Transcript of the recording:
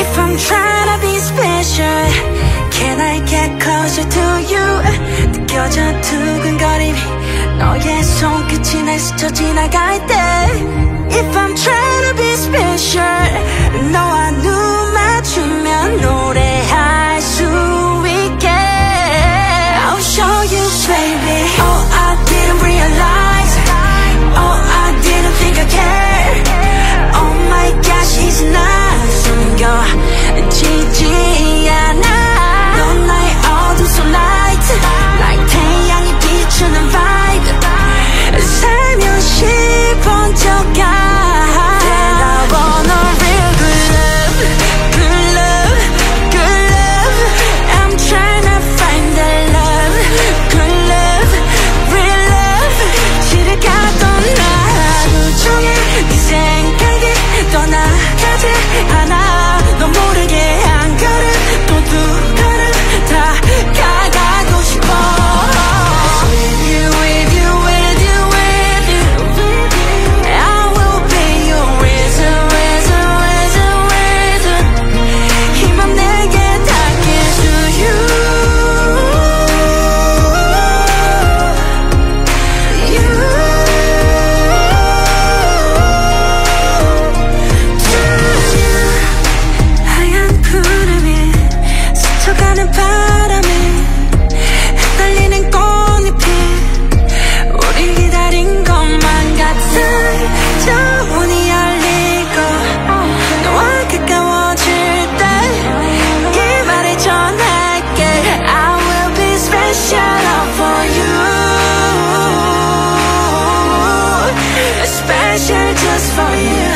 If I'm trying to be special Can I get closer to you? 느껴져 두근거림.이 너의 손끝이 날 스쳐 지나갈 때 If I'm trying to be special No I just for you.